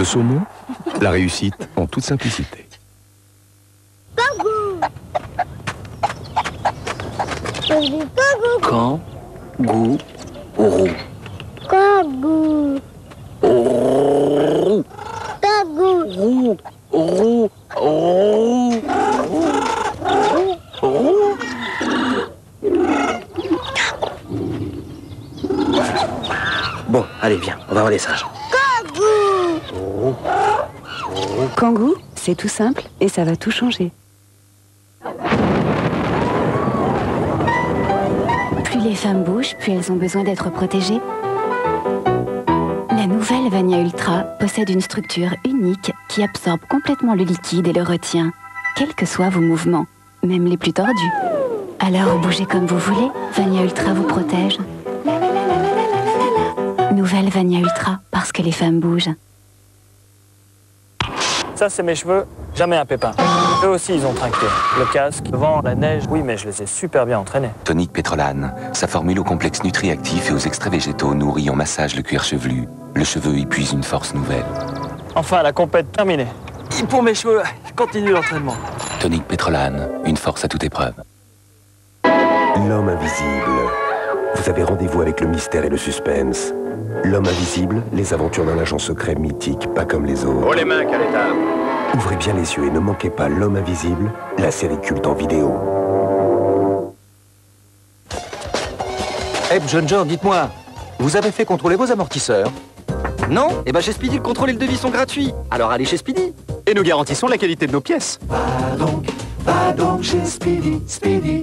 Le saumon, la réussite en toute simplicité. Quand, goût, roux. Roux, roux, roux, roux. Bon, allez, viens, on va voir les singes. Kangoo, c'est tout simple et ça va tout changer. Plus les femmes bougent, plus elles ont besoin d'être protégées. La nouvelle Vania Ultra possède une structure unique qui absorbe complètement le liquide et le retient, quels que soient vos mouvements, même les plus tordus. Alors bougez comme vous voulez, Vania Ultra vous protège. Nouvelle Vania Ultra, parce que les femmes bougent. Ça, c'est mes cheveux, jamais un pépin. Eux aussi, ils ont trinqué. Le casque, le vent, la neige, oui, mais je les ai super bien entraînés. Tonique Pétrolane. Sa formule au complexe nutriactif et aux extraits végétaux nourrit en massage le cuir chevelu. Le cheveu épuise une force nouvelle. Enfin, la compète terminée. Pour mes cheveux, continue l'entraînement. Tonique Pétrolane. Une force à toute épreuve. L'homme invisible. Vous avez rendez-vous avec le mystère et le suspense. L'homme invisible, les aventures d'un agent secret mythique, pas comme les autres. Oh les mains, Caleta Ouvrez bien les yeux et ne manquez pas L'homme invisible, la série culte en vidéo. Eh, jeune John, dites-moi, vous avez fait contrôler vos amortisseurs? Non? Eh ben chez Speedy, le contrôle et le devis sont gratuits. Alors allez chez Speedy. Et nous garantissons la qualité de nos pièces. Va donc, va donc chez Speedy, Speedy.